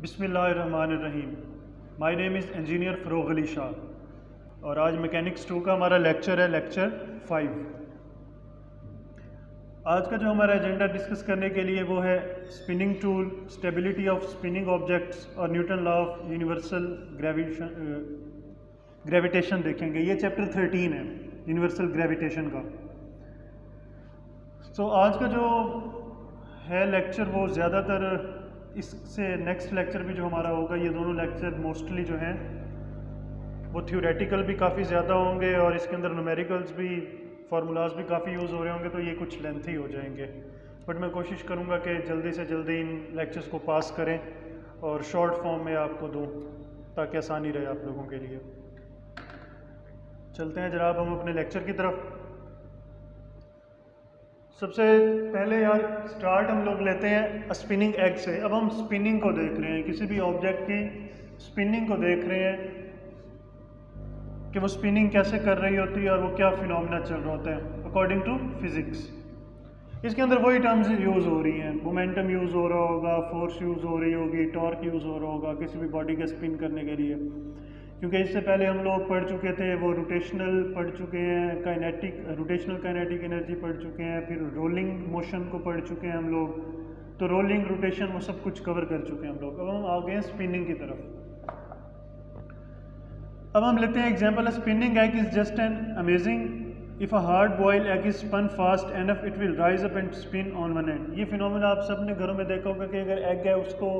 बिसमीम my name is engineer Farogh Ali Shah और आज मैकेनिक्स टू का हमारा लेक्चर है लेक्चर फाइव आज का जो हमारा एजेंडा डिस्कस करने के लिए वो है spinning tool stability of spinning objects और Newton law of universal gravitation gravitation देखेंगे। ये चैप्टर थर्टीन है यूनिवर्सल ग्रेविटेशन का। सो so, आज का जो है लेक्चर वो ज़्यादातर इससे नेक्स्ट लेक्चर भी जो हमारा होगा, ये दोनों लेक्चर मोस्टली जो हैं, वो थ्योरेटिकल भी काफ़ी ज़्यादा होंगे और इसके अंदर नुमेरिकल्स भी फार्मूलाज भी काफ़ी यूज़ हो रहे होंगे तो ये कुछ लेंथी हो जाएँगे। बट मैं कोशिश करूँगा कि जल्दी से जल्दी इन लेक्चर्स को पास करें और शॉर्ट फॉर्म में आपको दूँ, ताकि आसानी रहे आप लोगों के लिए। चलते हैं, जरा हम अपने लेक्चर की तरफ़। सबसे पहले यार स्टार्ट हम लोग लेते हैं स्पिनिंग एग से। अब हम स्पिनिंग को देख रहे हैं, किसी भी ऑब्जेक्ट की स्पिनिंग को देख रहे हैं कि वो स्पिनिंग कैसे कर रही होती है और वो क्या फिनोमिना चल रहा होता है अकॉर्डिंग टू फिज़िक्स इसके अंदर वही टर्म्स यूज़ हो रही हैं। मोमेंटम यूज़ हो रहा होगा फोर्स यूज़ हो रही होगी टॉर्क यूज़ हो रहा होगा, किसी भी बॉडी के स्पिन करने के लिए। क्योंकि इससे पहले हम लोग पढ़ चुके थे, वो रोटेशनल पढ़ चुके हैं काइनेटिक रोटेशनल काइनेटिक एनर्जी पढ़ चुके हैं, फिर रोलिंग मोशन को पढ़ चुके हैं हम लोग। तो रोलिंग रोटेशन वो सब कुछ कवर कर चुके हैं हम लोग। अब हम आ गए स्पिनिंग की तरफ़। अब हम लेते हैं example spinning egg is just an amazing if a hard boil egg is spun fast enough it will rise up and spin on one end ये फिनोमिना आप सबने घरों में देखा होगा कि अगर एग है, उसको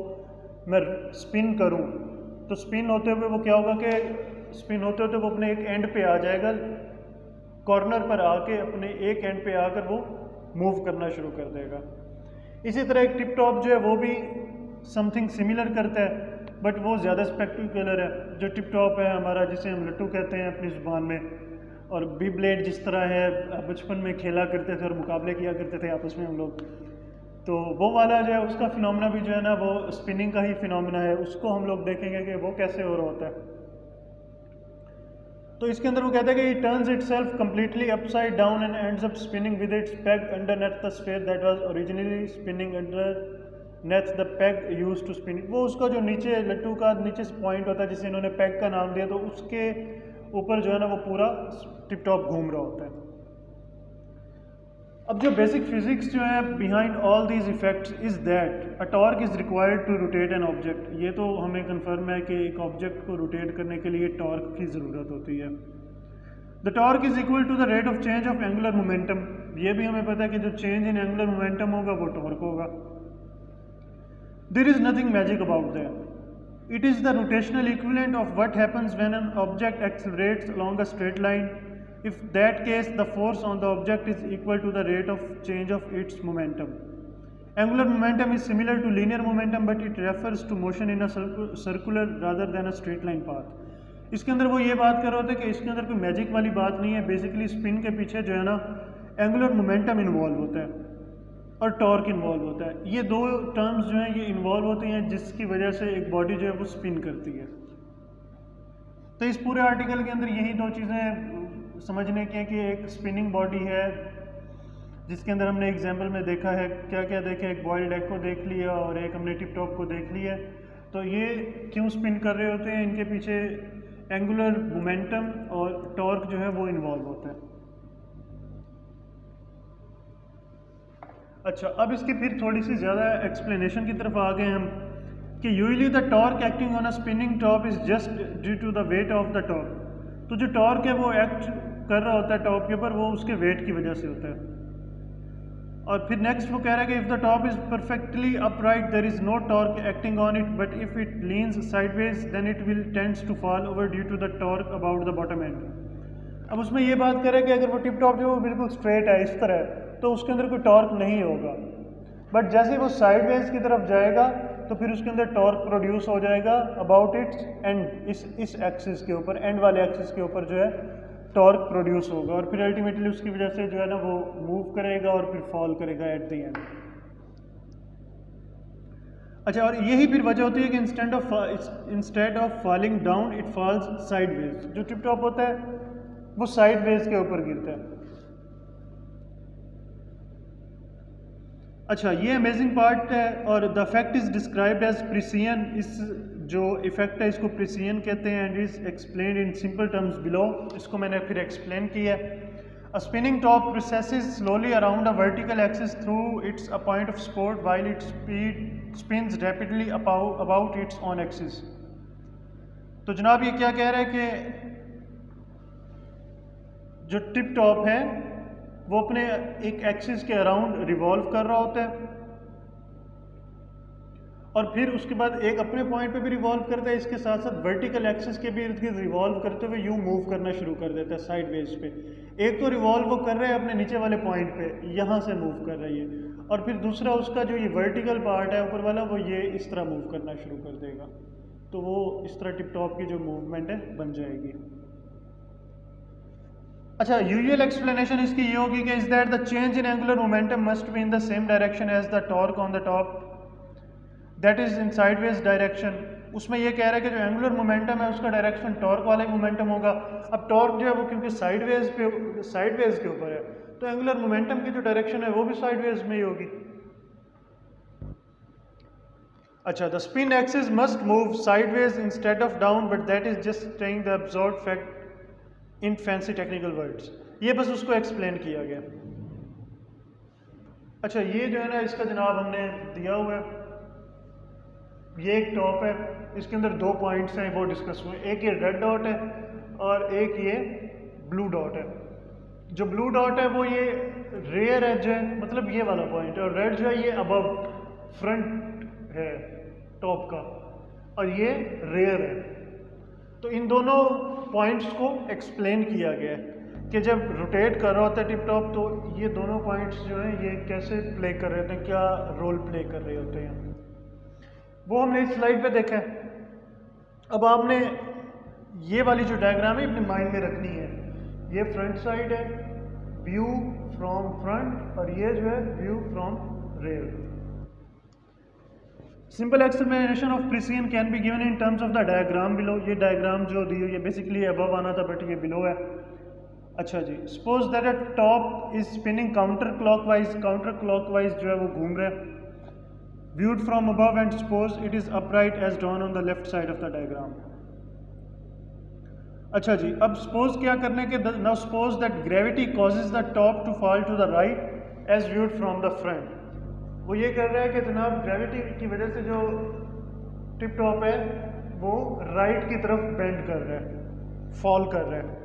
मैं स्पिन करूँ तो स्पिन होते हुए वो क्या होगा कि स्पिन होते होते वो अपने एक एंड पे आ जाएगा कॉर्नर पर आके अपने एक एंड पे आकर वो मूव करना शुरू कर देगा। इसी तरह एक टिप टॉप जो है वो भी समथिंग सिमिलर करता है बट वो ज़्यादा स्पेक्टिकुलर है। जो टिप टॉप है हमारा, जिसे हम लट्टू कहते हैं अपनी ज़ुबान में, और बी ब्लेड जिस तरह है बचपन में खेला करते थे और मुकाबले किया करते थे आपस में हम लोग तो वो वाला जो है, उसका फिनोमिना भी जो है ना, वो स्पिनिंग का ही फिनोमिना है। उसको हम लोग देखेंगे कि वो कैसे हो रहा होता है। तो इसके अंदर वो कहता है कि it turns itself completely upside down and ends up spinning with its peg underneath the sphere that was originally spinning underneath the peg used to spin वो उसका जो नीचे लट्टू का नीचे पॉइंट होता है, जिसे इन्होंने पैग का नाम दिया तो उसके ऊपर जो है ना, वो पूरा टिप टॉप घूम रहा होता है। अब जो बेसिक फिजिक्स जो है behind all these effects is that a torque is required to rotate an object ये तो हमें कंफर्म है कि एक ऑब्जेक्ट को रोटेट करने के लिए टॉर्क की ज़रूरत होती है। The torque is equal to the rate of change of angular momentum ये भी हमें पता है कि जो चेंज इन एंगुलर मोमेंटम होगा, वो टॉर्क होगा। There is nothing magic about that it is the rotational equivalent of what happens when an object accelerates along a straight line If that case, the force on the object is equal to the rate of change of its momentum. Angular momentum is similar to linear momentum but it refers to motion in a circular rather than a straight line path. इसके अंदर वो ये बात कर रहे होते कि इसके अंदर कोई मैजिक वाली बात नहीं है बेसिकली स्पिन के पीछे जो है ना एंगुलर मोमेंटम इन्वॉल्व होता है और टॉर्क इन्वॉल्व होता है ये दो टर्म्स जो हैं ये इन्वॉल्व होते हैं जिसकी वजह से एक बॉडी जो है वो स्पिन करती है तो इस पूरे आर्टिकल के अंदर यही दो चीज़ें समझने के कि एक स्पिनिंग बॉडी है, जिसके अंदर हमने एग्ज़ाम्पल में देखा है क्या क्या देखे, एक बॉयल्ड एग को देख लिया और एक हमने टिप टॉप को देख लिया। तो ये क्यों स्पिन कर रहे होते हैं? इनके पीछे एंगुलर मोमेंटम और टॉर्क जो है वो इन्वॉल्व होता है। अच्छा अब इसकी फिर थोड़ी सी ज़्यादा एक्सप्लेनेशन की तरफ़ आ गए हम, कि usually the torque acting on a spinning top is just due to the weight of the top तो जो टॉर्क है वो एक्ट कर रहा होता है टॉप के ऊपर, वो उसके वेट की वजह से होता है। और फिर नेक्स्ट वो कह रहा है कि if the top is perfectly upright there is no torque acting on it but if it leans sideways then it will tends to fall over due to the torque about the bottom end अब उसमें ये बात करें कि अगर वो tip top जो वो बिल्कुल स्ट्रेट है, इस तरह है तो उसके अंदर कोई टॉर्क नहीं होगा। बट जैसे वो साइडवेज की तरफ़ जाएगा तो फिर उसके अंदर टॉर्क प्रोड्यूस हो जाएगा अबाउट इट्स एंड इस इस एक्सिस के ऊपर एंड वाले एक्सिस के ऊपर जो है टॉर्क प्रोड्यूस होगा और फिर अल्टीमेटली उसकी वजह से जो है ना वो मूव करेगा और फिर फॉल करेगा एट द एंड अच्छा और यही फिर वजह होती है कि instant of instead of falling down it falls sideways जो टिप टॉप होता है, वो साइड वेज के ऊपर गिरता है। अच्छा ये अमेजिंग पार्ट है और the fact is describe as precession इस जो इफ़ेक्ट है, इसको प्रिसियन कहते हैं and is explain in simple terms below इसको मैंने फिर एक्सप्लेन किया है। A spinning top process slowly around a vertical axis through its a point of support while it speed spin rapidly about its own axis तो जनाब ये क्या कह रहे हैं कि जो टिप टॉप है वो अपने एक एक्सिस के अराउंड रिवॉल्व कर रहा होता है। और फिर उसके बाद एक अपने पॉइंट पे भी रिवॉल्व करता है, इसके साथ साथ वर्टिकल एक्सिस के भी इर्द गिर्द रिवॉल्व करते हुए यूँ मूव करना शुरू कर देता है साइड वेज पे। एक तो रिवॉल्व वो कर रहा है अपने नीचे वाले पॉइंट पे, यहाँ से मूव कर रही है। और फिर दूसरा उसका जो ये वर्टिकल पार्ट है ऊपर वाला, वो ये इस तरह मूव करना शुरू कर देगा। तो वो इस तरह टिप टॉप की जो मूवमेंट है, बन जाएगी। अच्छा यूजुअल एक्सप्लेनेशन इसकी ये होगी कि is that the change in angular momentum must be in the same direction as the torque on the top that is in sideways direction उसमें ये कह रहा है कि जो एंगुलर मोमेंटम है, उसका डायरेक्शन टॉर्क वाला मोमेंटम होगा। अब टॉर्क जो है, वो क्योंकि साइडवेज पे साइडवेज के ऊपर है। तो एंगुलर मोमेंटम की जो डायरेक्शन है, वो भी साइडवेज में ही होगी। अच्छा the spin axis must move sideways instead of down but that is just stating the absorb fact in fancy technical words ये बस उसको एक्सप्लेन किया गया। अच्छा ये जो है ना, इसका जनाब हमने दिया हुआ है। ये एक टॉप है। इसके अंदर दो पॉइंट्स हैं, वो डिस्कस हुए। एक ये रेड डॉट है और एक ये ब्लू डॉट है। जो ब्लू डॉट है, वो ये रेयर एज है मतलब ये वाला पॉइंट है। और रेड जो है, ये अबव फ्रंट है टॉप का। और ये रेयर है। तो इन दोनों पॉइंट्स को एक्सप्लेन किया गया है कि जब रोटेट कर रहा होता है टिप टॉप तो ये दोनों पॉइंट्स जो हैं, ये कैसे प्ले कर रहे होते हैं, क्या रोल प्ले कर रहे होते हैं। वो हमने इस स्लाइड पे देखा है। अब आपने ये वाली जो डायग्राम है, अपने माइंड में रखनी है। ये फ्रंट साइड है व्यू फ्रॉम फ्रंट और ये जो है view from rear simple explanation of precession can be given in terms of the diagram below ये डायग्राम जो दी हुई है बेसिकली अबव आना था बट ये बिलो है। अच्छा जी suppose that a top is spinning counter clockwise counter clockwise जो है वो घूम रहा है। Viewed from above and suppose it is upright as drawn on the left side of the diagram अच्छा जी, अब सपोज़ क्या करने के now suppose that gravity causes the top to fall to the right as viewed from the front वो ये कर रहा है कि जनाब ग्रेविटी की वजह से जो टिप टॉप है, वो राइट की तरफ़ बेंड कर रहा है फॉल कर रहा है।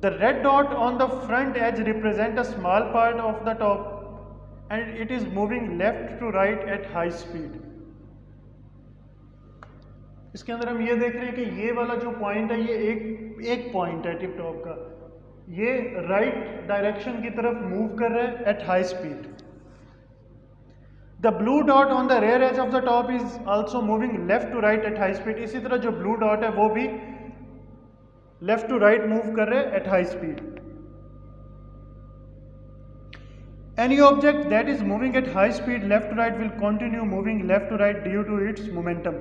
The red dot on the front edge represent a small part of the top and it is moving left to right at high speed इसके अंदर हम ये देख रहे हैं कि ये वाला जो पॉइंट है, ये एक एक पॉइंट है टिप टॉप का। ये राइट डायरेक्शन की तरफ़ मूव कर रहे हैं at high speed the blue dot on the rear edge of the top is also moving left to right at high speed इसी तरह जो ब्लू डॉट है वो भी लेफ़्ट टू राइट मूव कर रहे हैं at high speed any object that is moving at high speed left to right will continue moving left to right due to its momentum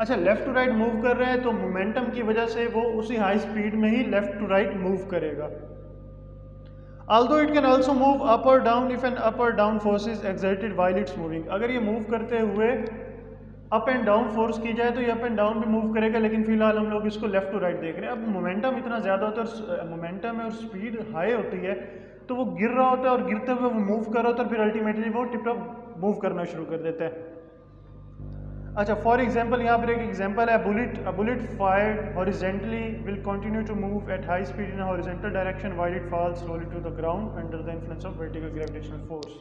अच्छा लेफ़्ट टू राइट मूव कर रहे हैं तो momentum की वजह से वो उसी हाई स्पीड में ही लेफ़्ट टू राइट मूव करेगा। Although it can also move up और डाउन इफ़ एन अप और down force is exerted while its moving अगर ये मूव करते हुए अप एंड डाउन फोर्स की जाए तो ये अप एंड डाउन भी मूव करेगा, लेकिन फ़िलहाल हम लोग इसको लेफ़्ट टू राइट देख रहे हैं। अब मोमेंटम इतना ज़्यादा होता है मोमेंटम है और स्पीड हाई होती है तो वो गिर रहा होता है और गिरते हुए वो मूव कर रहा होता है, फिर अल्टीमेटली वो टिप टॉप मूव करना शुरू कर देता है। अच्छा फॉर एग्ज़ाम्पल यहाँ पर एक एग्ज़ाम्पल है bullet bullet fire horizontally will continue to move at high speed in horizontal direction while it fall slowly to the ground under the influence of vertical gravitational force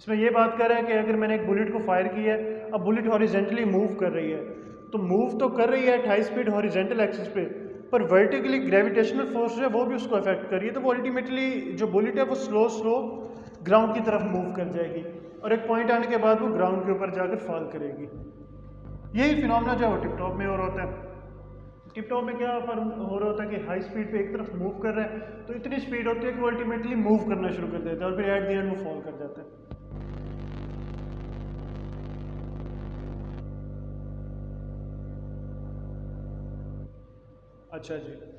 इसमें ये बात कर रहा है कि अगर मैंने एक बुलेट को फायर किया है अब बुलेट हॉरिजेंटली मूव कर रही है तो मूव तो कर रही है at high speed horizontal axis पे, पर वर्टिकली ग्रेविटेशनल फोर्स जो है, वो भी उसको अफेक्ट कर रही है तो वो अल्टीमेटली जो बुलेट है, वो स्लो स्लो ग्राउंड की तरफ़ मूव कर जाएगी। और एक पॉइंट आने के बाद वो ग्राउंड के ऊपर जाकर फॉल करेगी। यही फिनोमिना जो है वो टिपटॉप में और होता है। टिपटॉप में क्या पर हो रहा होता है कि हाई स्पीड पे एक तरफ़ मूव कर रहे हैं तो इतनी स्पीड होती है कि वो अल्टीमेटली मूव करना शुरू कर देता है और फिर एट दी एंड वो फॉल कर जाता है। अच्छा जी।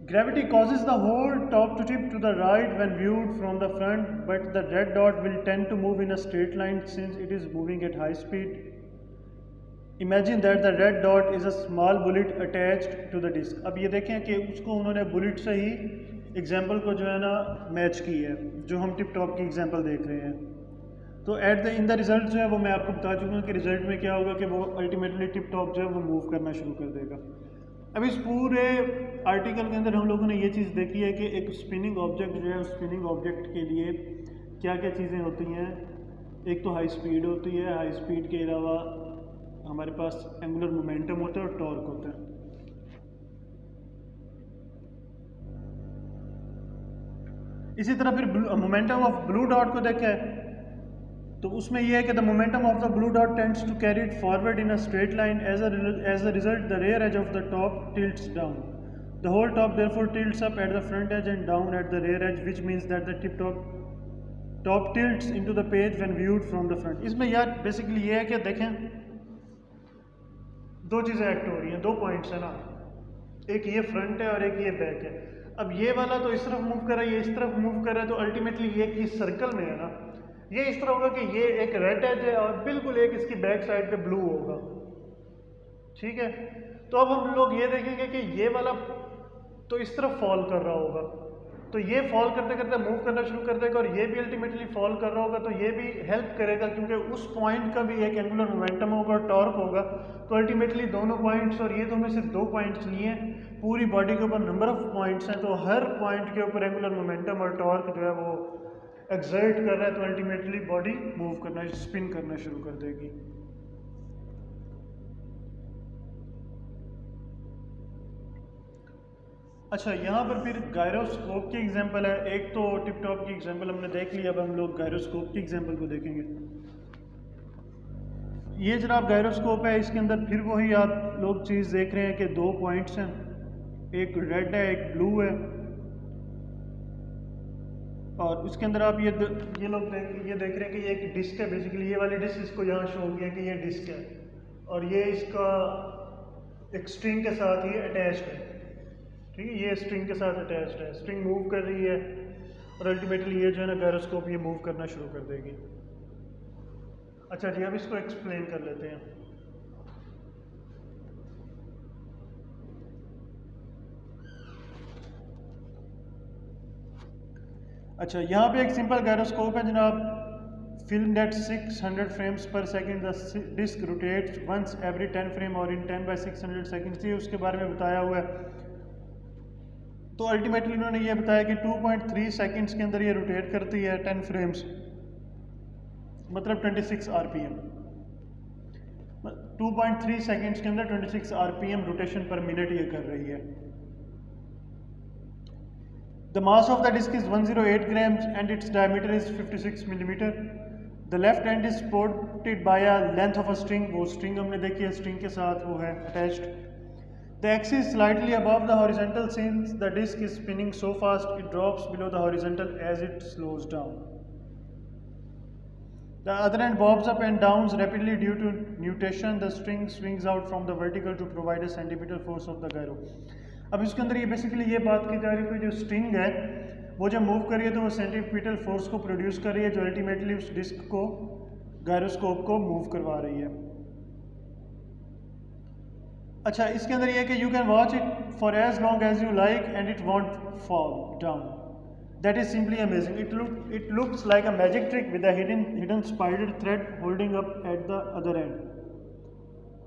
Gravity causes the whole top to tip to the right when viewed from the front, but the red dot will tend to move in a straight line since it is moving at high speed. Imagine that the red dot is a small bullet attached to the disc. अब ये देखें कि उसको उन्होंने bullet से ही example को जो है ना मैच की है जो हम टिप टॉप की एग्ज़ाम्पल देख रहे हैं तो at the in the result जो है वो मैं आपको बता चुका हूँ कि रिज़ल्ट में क्या होगा कि वो अल्टीमेटली टिप टॉप जो है वो मूव करना शुरू कर देगा अब इस पूरे आर्टिकल के अंदर हम लोगों ने ये चीज़ देखी है कि एक स्पिनिंग ऑब्जेक्ट जो है स्पिनिंग ऑब्जेक्ट के लिए क्या क्या चीज़ें होती हैं। एक तो हाई स्पीड होती है हाई स्पीड के अलावा हमारे पास एंगुलर मोमेंटम होता है और टॉर्क होता है। इसी तरह फिर मोमेंटम ऑफ़ ब्लू डॉट को देखा है तो उसमें यह है कि the momentum of the blue dot tends to carry it forward in a straight line as as a result the rear edge of the top tilts down the whole top therefore tilts up at the front edge and down at the rear edge which means that the tip top top tilts into the page when viewed from the front इसमें यार basically ये है कि देखें, दो चीज़ें act हो रही हैं, दो पॉइंट्स है ना। एक ये फ्रंट है और एक ये बैक है। अब ये वाला तो इस तरफ़ मूव कर रहा है, ये इस तरफ़ मूव कर रहा है तो अल्टीमेटली ये एक सर्कल में है ना। ये इस तरह होगा कि ये एक रेड एज है और बिल्कुल एक इसकी बैक साइड पे ब्लू होगा। ठीक है? तो अब हम लोग ये देखेंगे कि ये वाला तो इस तरफ़ फॉल कर रहा होगा। तो ये फॉल करते करते मूव करना शुरू कर देगा और ये भी अल्टीमेटली फॉल कर रहा होगा तो ये भी हेल्प करेगा क्योंकि उस पॉइंट का भी एक एंगुलर मोमेंटम होगा टॉर्क होगा। तो अल्टीमेटली दोनों पॉइंट्स और ये तो हमने सिर्फ़ दो पॉइंट्स लिए हैं। पूरी बॉडी के ऊपर नंबर ऑफ़ पॉइंट्स हैं तो हर पॉइंट के ऊपर एंगुलर मोमेंटम और टॉर्क जो है वो एक्सर्ट कर रहा है तो अल्टीमेटली बॉडी मूव करना स्पिन करना शुरू कर देगी। अच्छा यहाँ पर फिर गायरोस्कोप की एग्जांपल है। एक तो टिप टॉप की एग्जांपल हमने देख ली, अब हम लोग गायरोस्कोप की एग्जांपल को देखेंगे। ये जनाब गायरोस्कोप है, इसके अंदर फिर वही आप लोग चीज़ देख रहे हैं कि दो पॉइंट्स हैं। एक रेड है, एक ब्लू है। और उसके अंदर आप ये ये लोग देख, ये देख रहे हैं कि ये एक डिस्क है बेसिकली ये वाली डिस्क इसको यहाँ शो हो गया कि ये डिस्क है। और ये इसका एक स्ट्रिंग के साथ ही अटैच्ड है। ठीक है, ये स्ट्रिंग के साथ अटैच्ड है। स्ट्रिंग मूव कर रही है और अल्टीमेटली ये जो है ना गायरोस्कोप ये मूव करना शुरू कर देगी। अच्छा जी, अब इसको एक्सप्लेन कर लेते हैं। अच्छा यहाँ पे एक सिंपल गायरोस्कोप है जनाब। Film that 600 frames per second the disc rotates once every 10 frame और इन 10 बाई 600 सेकंड्स ये उसके बारे में बताया हुआ है। तो अल्टीमेटली उन्होंने ये बताया कि 2.3 सेकंड्स के अंदर ये रोटेट करती है 10 फ्रेम्स मतलब 26 आरपीएम 2.3 सेकंड्स के अंदर 26 आरपीएम रोटेशन पर मिनट ये कर रही है। The mass of the disc is 108 grams and its diameter is 56 millimeter. The left end is supported by a length of a string. वो string हमने देखी है string के साथ वो है attached. The axis slightly above the horizontal since the disc is spinning so fast it drops below the horizontal as it slows down. The other end bobs up and downs rapidly due to nutation. The string swings out from the vertical to provide a centripetal force of the gyro. अब इसके अंदर ये basically ये बात की जा रही है कि जो स्ट्रिंग है, वो जब मूव कर रही है तो वो सेंट्रीपिटल फोर्स को प्रोड्यूस कर रही है जो अल्टीमेटली उस डिस्क को गायरोस्कोप को मूव करवा रही है। अच्छा इसके अंदर ये कि you can watch it for as long as you like and it won't fall down that is simply amazing it look it looks like a magic trick with hidden spider thread holding up at the other end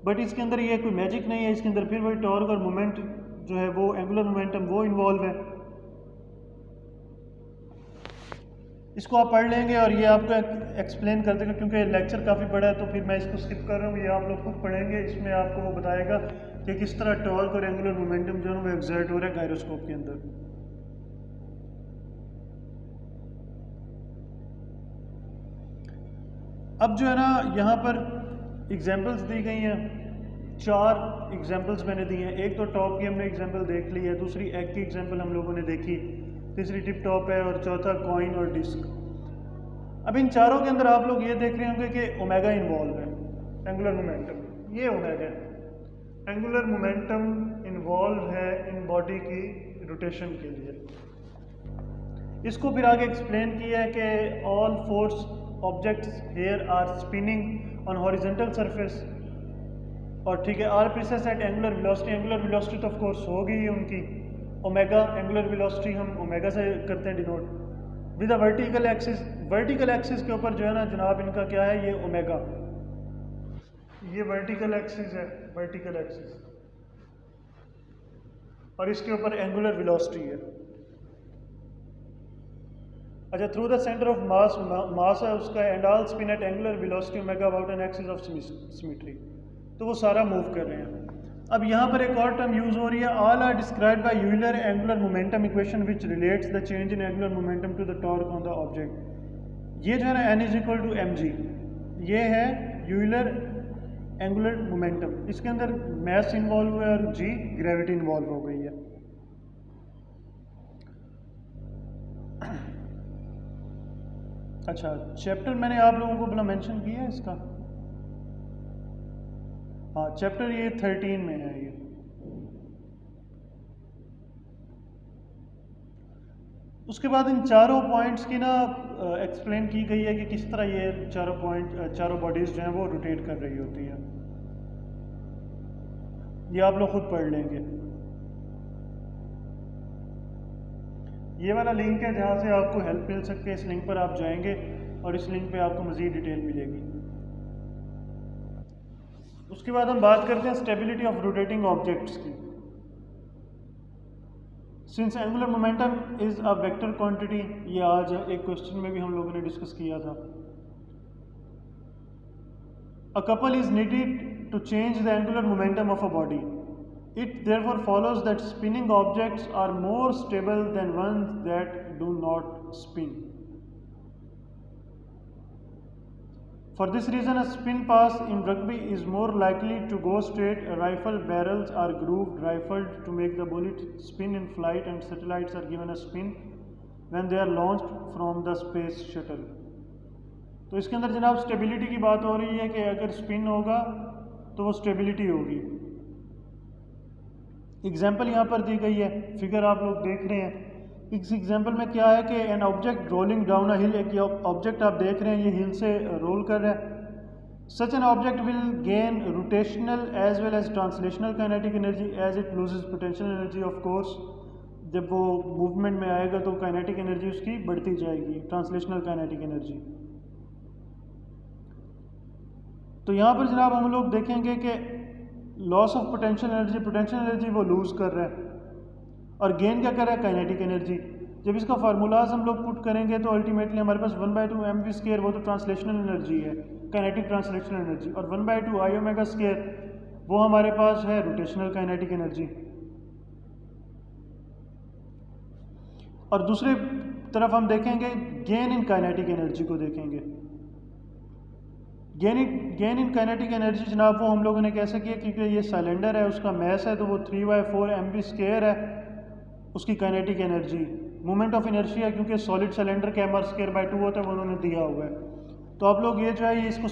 but इसके अंदर ये कोई magic नहीं है, इसके अंदर फिर वही टॉर्क और मोमेंट जो है वो एंगुलर मोमेंटम वो इन्वॉल्व है। इसको आप पढ़ लेंगे और ये आपको एक्सप्लेन कर देगा क्योंकि लेक्चर काफ़ी बड़ा है तो फिर मैं इसको स्किप कर रहा हूँ। ये आप लोग खुद पढ़ेंगे, इसमें आपको वो बताएगा कि किस तरह टॉर्क और एंगुलर मोमेंटम जो है वो एग्जर्ट हो रहा है गायरोस्कोप के अंदर। अब जो है ना, यहाँ पर एग्जाम्पल्स दी गई हैं। चार एग्जाम्पल्स मैंने दी हैं। एक तो टॉप की हमने एग्ज़ाम्पल देख ली है, दूसरी एग की एग्ज़ाम्पल हम लोगों ने देखी, तीसरी टिप टॉप है और चौथा कॉइन और डिस्क अब इन चारों के अंदर आप लोग ये देख रहे होंगे कि ओमेगा इन्वॉल्व है एंगुलर मोमेंटम ये ओमेगा एंगुलर मोमेंटम इन्वॉल्व है इन बॉडी की रोटेशन के लिए। इसको फिर आगे एक्सप्लेन किया है कि all four objects here are spinning on horizontal surface और ठीक है are precess at angular velocity angular velocity तो ऑफ़ कोर्स होगी ही उनकी। ओमेगा एंगुलर वेलोसिटी हम ओमेगा से करते हैं denote with a vertical axis vertical axis के ऊपर जो है ना जनाब इनका क्या है, ये ओमेगा ये वर्टिकल एक्सिस है वर्टिकल एक्सिस और इसके ऊपर एंगुलर वेलोसिटी है। अच्छा through the centre of mass mass है उसका and all spin at angular velocity omega about an axis of symmetry तो वो सारा मूव कर रहे हैं। अब यहाँ पर एक और टर्म यूज़ हो रही है। All are describe by Euler angular momentum equation which relates the change in angular momentum to the torque on the object ये जो है ना N is equal to M G ये है यूलर एंगुलर मोमेंटम इसके अंदर मैथ इन्वॉल्व हुआ है और जी ग्रेविटी इन्वॉल्व हो गई है। अच्छा चैप्टर मैंने आप लोगों को अपना मेंशन किया है इसका? हाँ चैप्टर ये थर्टीन में है ये। उसके बाद इन चारों पॉइंट्स की ना एक्सप्लेन की गई है कि किस तरह ये चारों पॉइंट चारों बॉडीज़ जो हैं वो रोटेट कर रही होती है। ये आप लोग खुद पढ़ लेंगे। ये वाला लिंक है जहाँ से आपको हेल्प मिल सकती है, इस लिंक पर आप जाएँगे और इस लिंक पे आपको मज़ीद डिटेल मिलेगी। उसके बाद हम बात करते हैं स्टेबिलिटी ऑफ़ रोटेटिंग ऑब्जेक्ट्स की। Since angular momentum is a vector quantity ये आज एक क्वेश्चन में भी हम लोगों ने डिस्कस किया था। A couple is needed to change the angular momentum of a body It therefore follows that spinning objects are more stable than ones that do not spin. For this reason, a spin pass in rugby is more likely to go straight. Rifle barrels are grooved, rifled to make the bullet spin in flight, and satellites are given a spin when they are launched from the space shuttle. तो इसके अंदर जनाब stability की बात हो रही है कि अगर स्पिन होगा तो वो स्टेबिलिटी होगी एग्ज़ाम्पल यहाँ पर दी गई है फिगर आप लोग देख रहे हैं इस एग्ज़ाम्पल में क्या है कि an object rolling down a hill एक ऑब्जेक्ट आप देख रहे हैं, ये हिल से रोल कर रहा है। Such an object will gain rotational as well as translational kinetic energy as it loses potential energy of course जब वो मूवमेंट में आएगा तो काइनेटिक एनर्जी उसकी बढ़ती जाएगी ट्रांसलेशनल काइनेटिक एनर्जी तो यहाँ पर जनाब हम लोग देखेंगे कि loss of potential energy potential energy वो लूज़ कर रहा है। और गेन क्या कर रहा है? काइनेटिक एनर्जी जब इसका फार्मूलाज हम लोग पुट करेंगे तो अल्टीमेटली हमारे पास one by two M V square वो तो ट्रांसलेशनल एनर्जी है काइनेटिक ट्रांसलेशनल एनर्जी और one by two I omega square वो हमारे पास है रोटेशनल काइनेटिक एनर्जी और दूसरी तरफ़ हम देखेंगे गेन इन काइनेटिक एनर्जी को देखेंगे. Gain in gain in kinetic energy जनाब वो हम लोगों ने कैसे किया? क्योंकि ये सिलेंडर है, उसका मैस है तो वो three by four M B square है. उसकी काइनेटिक एनर्जी मोमेंट ऑफ़ है क्योंकि सॉलिड सिलेंडर के M R square by two होता है, वो उन्होंने दिया हुआ है। तो आप लोग ये जो है, ये इसको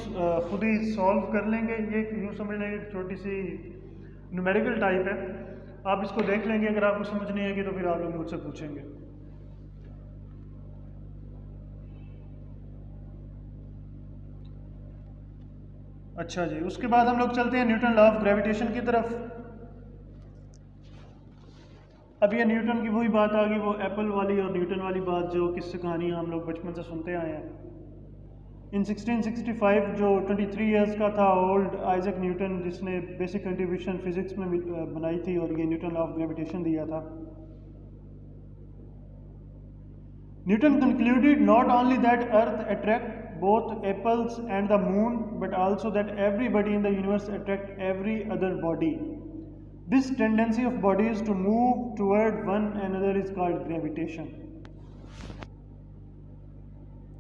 खुद ही सॉल्व कर लेंगे। ये यूँ समझ लेंगे छोटी सी न्यूमेरिकल टाइप है। आप इसको देख लेंगे, अगर आपको समझ नहीं आएगी तो फिर आप लोग मुझसे पूछेंगे। अच्छा जी, उसके बाद हम लोग चलते हैं न्यूटन लॉ ऑफ़ ग्रेविटेशन की तरफ़। अब ये न्यूटन की वही बात आ गई, वो एप्पल वाली और न्यूटन वाली बात जो किससे कहानी हम लोग बचपन से सुनते आए हैं। इन 1665 जो 23 इयर्स का था ओल्ड आइजक न्यूटन जिसने बेसिक कंट्रीब्यूशन फिजिक्स में बनाई थी और ये न्यूटन ऑफ़ ग्रेविटेशन दिया था। Newton concluded not only that earth attract both apples and the moon, but also that everybody in the universe attract every other body. This tendency of bodies to move toward one another is called gravitation.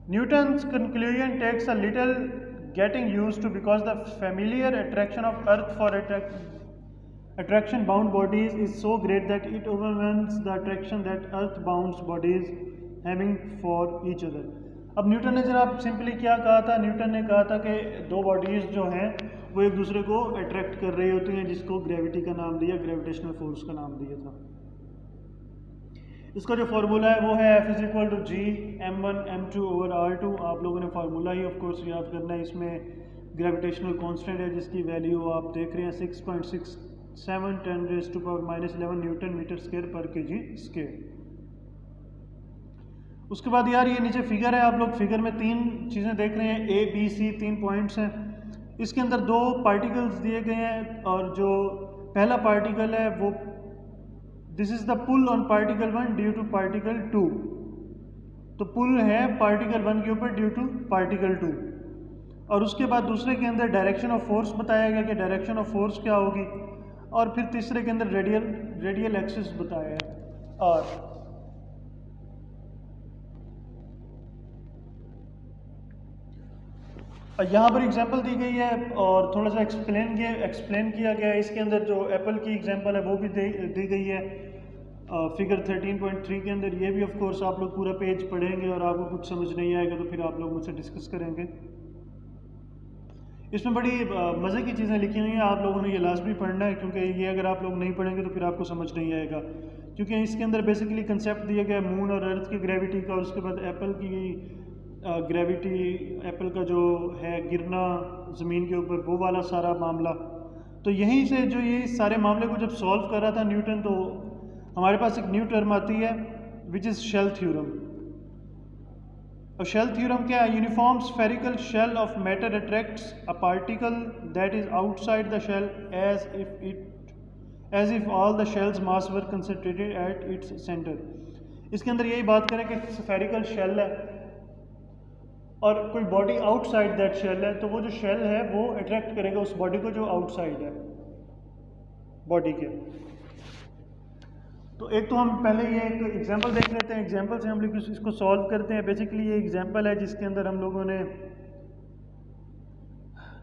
Newton's conclusion takes a little getting used to because the familiar attraction of earth for attract attraction bound bodies is so great that it overwhelms the attraction that earth bound bodies having for each other अब Newton ने जनाब simply क्या कहा था? Newton ने कहा था कि दो बॉडीज़ जो हैं, वो एक दूसरे को अट्रैक्ट कर रही होती हैं, जिसको ग्रेविटी का नाम दिया ग्रेविटेशनल फोर्स का नाम दिया था। इसका जो फार्मूला है, वो है F is equal to G M one M two over R two आप लोगों ने फार्मूला ही ऑफ़ कोर्स याद करना है, इसमें ग्रेविटेशनल कांस्टेंट है, जिसकी वैल्यू आप देख रहे हैं six point six seven ten raise to power minus eleven newton metre square पर के जी स्केयर उसके बाद यार ये नीचे फिगर है, आप लोग फिगर में तीन चीज़ें देख रहे हैं ए बी सी तीन पॉइंट्स हैं। इसके अंदर दो पार्टिकल्स दिए गए हैं और जो पहला पार्टिकल है वो this is the pull on particle one due to particle two तो पुल है पार्टिकल वन के ऊपर ड्यू टू पार्टिकल टू और उसके बाद दूसरे के अंदर डायरेक्शन ऑफ़ फोर्स बताया गया कि डायरेक्शन ऑफ़ फोर्स क्या होगी। और फिर तीसरे के अंदर रेडियल रेडियल एक्सिस बताया और यहाँ पर एग्जांपल दी गई है और थोड़ा सा एक्सप्लेन किया एक्सप्लेन किया गया है। इसके अंदर जो एप्पल की एग्जांपल है, वो भी दी गई है। फिगर 13.3 के अंदर ये भी ऑफ़ कोर्स आप लोग पूरा पेज पढ़ेंगे और आपको कुछ समझ नहीं आएगा तो फिर आप लोग मुझसे डिस्कस करेंगे। इसमें बड़ी मज़े की चीज़ें लिखी हुई हैं, आप लोगों ने ये लाजमी पढ़ना है, क्योंकि ये अगर आप लोग नहीं पढ़ेंगे तो फिर आपको समझ नहीं आएगा। क्योंकि इसके अंदर बेसिकली कंसेप्ट दिया गया मून और अर्थ की ग्रेविटी का, और उसके बाद एप्पल की ग्रेविटी एप्पल का जो है गिरना, ज़मीन के ऊपर, वो वाला सारा मामला। तो यहीं से जो ये सारे मामले को जब सॉल्व कर रहा था न्यूटन तो हमारे पास एक न्यू टर्म आती है विच इज़ शेल थ्योरम और शेल थ्योरम क्या है? Uniform spherical shell of matter attracts a particle that is outside the shell as if it as if all the shell's mass were concentrated at its centre इसके अंदर यही बात करें कि spherical shell है। और कोई बॉडी आउटसाइड दैट शेल है तो वो जो शेल है, वो अट्रैक्ट करेगा उस बॉडी को जो आउटसाइड है बॉडी के। तो एक तो हम पहले ये एक एग्जांपल देख लेते हैं। एग्जांपल से हम लोग इसको सॉल्व करते हैं। बेसिकली ये एग्जांपल है जिसके अंदर हम लोगों ने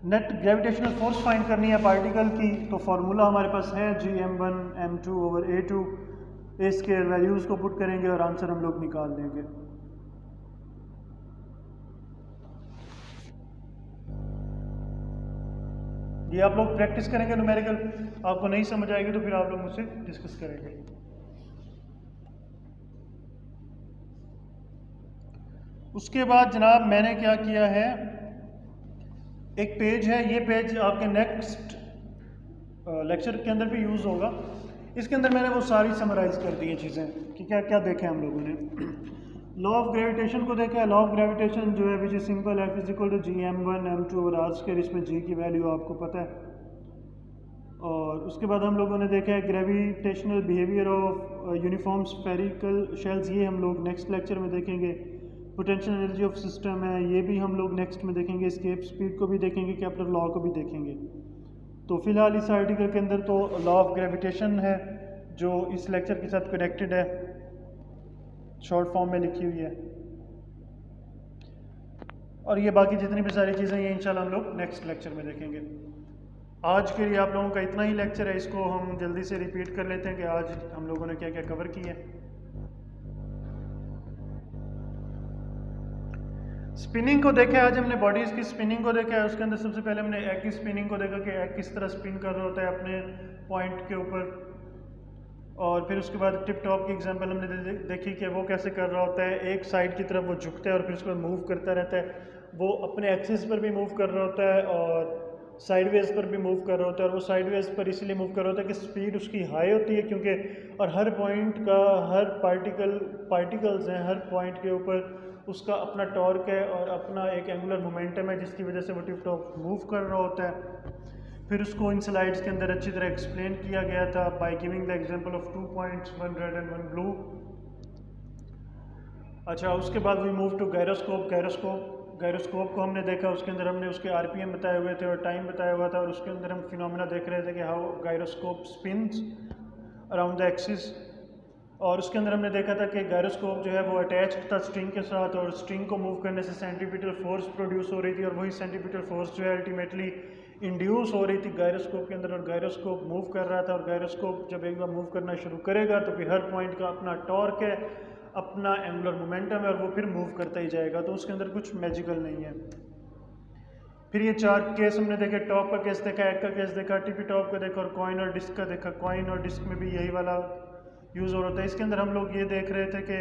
नेट ग्रेविटेशनल फोर्स फाइंड करनी है पार्टिकल की। तो फार्मूला हमारे पास है G M one M two over A two A square values को पुट करेंगे और आंसर हम लोग निकाल देंगे। ये आप लोग प्रैक्टिस करेंगे न्यूमेरिकल आपको नहीं समझ आएगी तो फिर आप लोग मुझसे डिस्कस करेंगे। उसके बाद जनाब मैंने क्या किया है, एक पेज है, ये पेज आपके नेक्स्ट लेक्चर के अंदर भी यूज़ होगा। इसके अंदर मैंने वो सारी समराइज कर दी है चीज़ें कि क्या क्या देखें हम लोगों ने। लॉ ऑफ़ ग्रेविटेशन को देखा लॉ ऑफ़ ग्रेविटेशन जो है विच इज़ सिंपल है F is equal to G M one M two और आर स्केयर इसमें जी की वैल्यू आपको पता है। और उसके बाद हम लोगों ने देखा है gravitational behaviour of uniform spherical shells ये हम लोग नेक्स्ट लेक्चर में देखेंगे। पोटेंशियल एनर्जी ऑफ़ सिस्टम है, ये भी हम लोग नेक्स्ट में देखेंगे। स्केप स्पीड को भी देखेंगे कैप्टर लॉ को भी देखेंगे। तो फ़िलहाल इस आर्टिकल के अंदर तो लॉ ऑफ़ ग्रेविटेशन है, जो इस लेक्चर के साथ कनेक्टेड है। शॉर्ट फॉर्म में लिखी हुई है। और ये बाकी जितनी भी सारी चीज़ें ये इंशाल्लाह हम लोग नेक्स्ट लेक्चर में देखेंगे। आज के लिए आप लोगों का इतना ही लेक्चर है, इसको हम जल्दी से रिपीट कर लेते हैं कि आज हम लोगों ने क्या क्या कवर किया स्पिनिंग को देखा है, आज हमने बॉडीज़ की स्पिनिंग को देखा है, उसके अंदर सबसे पहले हमने एग की स्पिनिंग को देखा कि एग किस तरह स्पिन कर रहा होता है अपने पॉइंट के ऊपर। और फिर उसके बाद टिप टॉप की एग्जांपल हमने देखी कि वो कैसे कर रहा होता है। एक साइड की तरफ़ वो झुकता है और फिर उसके बाद मूव करता रहता है। वो अपने एक्सिस पर भी मूव कर रहा होता है और साइडवेज पर भी मूव कर रहा होता है और वो साइडवेज पर इसीलिए मूव कर रहा होता है कि स्पीड उसकी हाई होती है क्योंकि और हर पॉइंट का, हर पार्टिकल पार्टिकल्स हैं हर पॉइंट के ऊपर उसका अपना टॉर्क है और अपना एक एंगुलर मोमेंटम है जिसकी वजह से वो टिप टॉप मूव कर रहा होता है। फिर उसको इन स्लाइड्स के अंदर अच्छी तरह एक्सप्लेन किया गया था by giving the example of two points one red and one blue अच्छा उसके बाद we move to gyroscope gyroscope gyroscope को हमने देखा, उसके अंदर हमने उसके आरपीएम बताए हुए थे और टाइम बताया हुआ था और उसके अंदर हम फिनोमिना देख रहे थे कि how gyroscope spins around the axis और उसके अंदर हमने देखा था कि गायरोस्कोप जो है वो अटैच था स्ट्रिंग के साथ और स्ट्रिंग को मूव करने से सेंटीमीटर फोर्स प्रोड्यूस हो रही थी और वही सेंटीमीटर फोर्स जो है अल्टीमेटली इंड्यूस हो रही थी गायरोस्कोप के अंदर और गायरोस्कोप मूव कर रहा था और गायरोस्कोप जब एक बार मूव करना शुरू करेगा तो फिर हर पॉइंट का अपना टॉर्क है, अपना एंगुलर मोमेंटम है और वो फिर मूव करता ही जाएगा। तो उसके अंदर कुछ मैजिकल नहीं है। फिर ये चार केस हमने देखे टॉप का केस देखा एक का केस देखा टिपी टॉप का देखा और कॉइन और डिस्क का देखा। कॉइन और डिस्क में भी यही वाला यूज़ हो रहा था इसके अंदर हम लोग ये देख रहे थे कि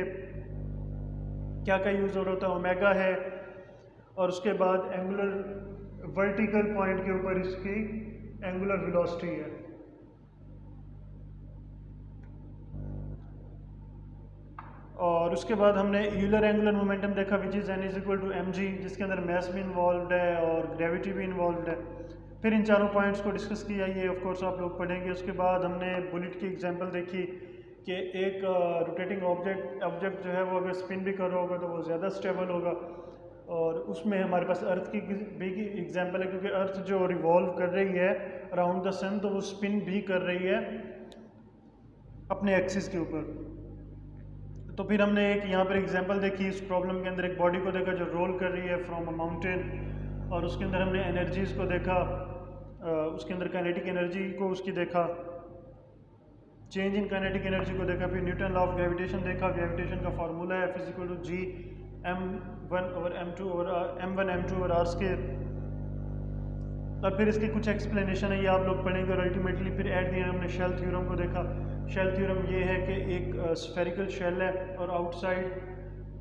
क्या क्या यूज़ हो। रहा था ओमेगा है और उसके बाद एंगुलर वर्टिकल पॉइंट के ऊपर इसकी एंगुलर वेलोसिटी है। और उसके बाद हमने यूलर एंगुलर मोमेंटम देखा which is N is equal to M G जिसके अंदर मैथ भी इन्वॉल्व है और ग्रेविटी भी इन्वॉल्व है। फिर इन चारों पॉइंट्स को डिस्कस किया, ये ऑफ़ कोर्स आप लोग पढ़ेंगे। उसके बाद हमने बुलेट की एग्जांपल देखी कि एक रोटेटिंग ऑब्जेक्ट ऑब्जेक्ट जो है वो अगर स्पिन भी कर रहा होगा तो वो ज़्यादा स्टेबल होगा। और उसमें हमारे पास अर्थ की भी की एग्जांपल है, क्योंकि अर्थ जो रिवॉल्व कर रही है अराउंड द सन तो वो स्पिन भी कर रही है अपने एक्सिस के ऊपर। तो फिर हमने एक यहाँ पर एग्ज़ाम्पल देखी, इस प्रॉब्लम के अंदर एक बॉडी को देखा जो रोल कर रही है फ्रॉम अ माउंटेन और उसके अंदर हमने एनर्जीज़ को देखा उसके अंदर काइनेटिक एनर्जी को उसकी देखा चेंज इन काइनेटिक एनर्जी को देखा, फिर न्यूटन लॉ ऑफ़ ग्रेविटेशन देखा ग्रेविटेशन का फार्मूला है F is equal to G M one over M two over M one M two over R square और फिर इसकी कुछ एक्सप्लेनेशन है, ये आप लोग पढ़ेंगे और अल्टीमेटली फिर ऐड दिया हमने शेल थ्योरम को देखा। शेल थ्योरम ये है कि एक स्फेरिकल शेल है और आउटसाइड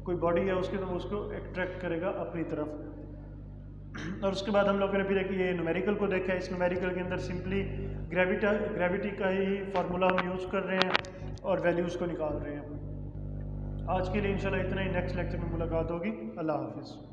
कोई बॉडी है उसके तो उसको अट्रैक्ट करेगा अपनी तरफ़। और उसके बाद हम लोगों ने फिर एक ये न्यूमेरिकल को देखा इस न्यूमेरिकल के अंदर सिंपली ग्रेविटा ग्रेविटी का ही फार्मूला हम यूज़ कर रहे हैं और वैल्यूज़ को निकाल रहे हैं। आज के लिए इंशाल्लाह इतना ही। नेक्स्ट लेक्चर में मुलाकात होगी। अल्लाह हाफिज़।